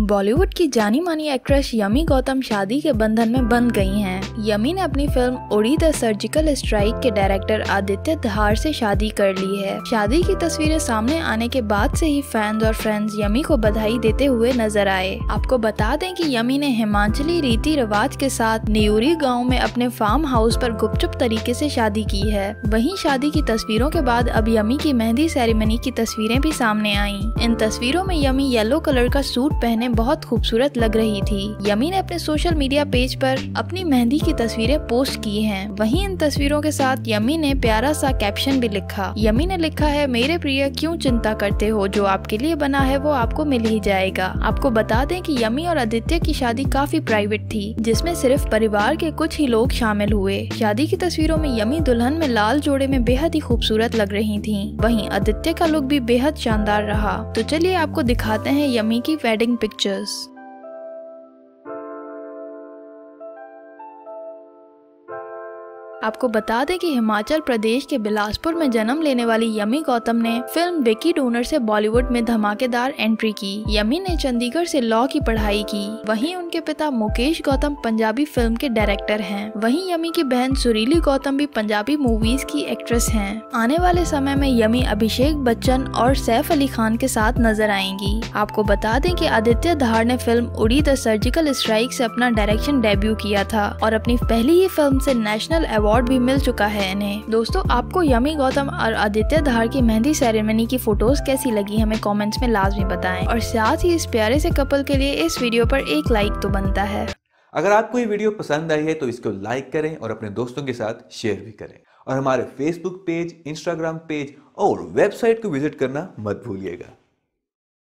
बॉलीवुड की जानी मानी एक्ट्रेस यमी गौतम शादी के बंधन में बंध गई हैं। यमी ने अपनी film Uri the surgical strike के डायरेक्टर आदित्य धार से शादी कर ली है। शादी की तस्वीरें सामने आने के बाद से ही फैंस और फ्रेंड्स यमी को बधाई देते हुए नज़र आए। आपको बता दें कि यमी ने हिमाचली रीति रिवाज के साथ न्यूरी गाँव में अपने फार्म हाउस पर गुपचुप तरीके से शादी की है। वहीं शादी की तस्वीरों के बाद अब यमी की मेहंदी सेरेमनी की तस्वीरें भी सामने आई। इन तस्वीरों में यमी येलो कलर का सूट पहने बहुत खूबसूरत लग रही थी। यमी ने अपने सोशल मीडिया पेज पर अपनी मेहंदी की तस्वीरें पोस्ट की हैं। वहीं इन तस्वीरों के साथ यमी ने प्यारा सा कैप्शन भी लिखा। यमी ने लिखा है, मेरे प्रिय, क्यों चिंता करते हो? जो आपके लिए बना है, वो आपको मिल ही जाएगा। आपको बता दें कि यमी और आदित्य की शादी काफ़ी प्राइवेट थी, जिसमें सिर्फ़ परिवार के कुछ ही लोग शामिल हुए। शादी की तस्वीरों में यमी दुल्हन में लाल जोड़े में बेहद ही खूबसूरत लग रही थी। वहीं आदित्य का लुक भी बेहद शानदार रहा। तो चलिए आपको दिखाते हैं यमी की वेडिंग scriptures. आपको बता दें कि हिमाचल प्रदेश के बिलासपुर में जन्म लेने वाली यमी गौतम ने फ़िल्म विकी डोनर से बॉलीवुड में धमाकेदार एंट्री की। यमी ने चंडीगढ़ से लॉ की पढ़ाई की। वहीं उनके पिता मुकेश गौतम पंजाबी फ़िल्म के डायरेक्टर हैं। वहीं यमी की बहन सुरीली गौतम भी पंजाबी मूवीज़ की एक्ट्रेस हैं। आने वाले समय में यमी अभिषेक बच्चन और सैफ अली खान के साथ नज़र आएँगी। आपको बता दें की आदित्य धार ने film Uri the surgical strike ऐसी अपना डायरेक्शन डेब्यू किया था और अपनी पहली ही फ़िल्म ऐसी नेशनल अवार्ड अवार्ड भी मिल चुका है इन्हें। दोस्तों, आपको यमी गौतम और आदित्य धार की मेहंदी सेरेमनी की फ़ोटोज़ कैसी लगी, हमें कॉमेंट्स में लाजमी बताएँ। और साथ ही इस प्यारे से कपल के लिए इस वीडियो पर एक लाइक तो बनता है। अगर आपको ये वीडियो पसंद आई है तो इसको लाइक करें और अपने दोस्तों के साथ शेयर भी करें। और हमारे फेसबुक पेज इंस्टाग्राम पेज और वेबसाइट को विज़िट करना मत भूलिएगा।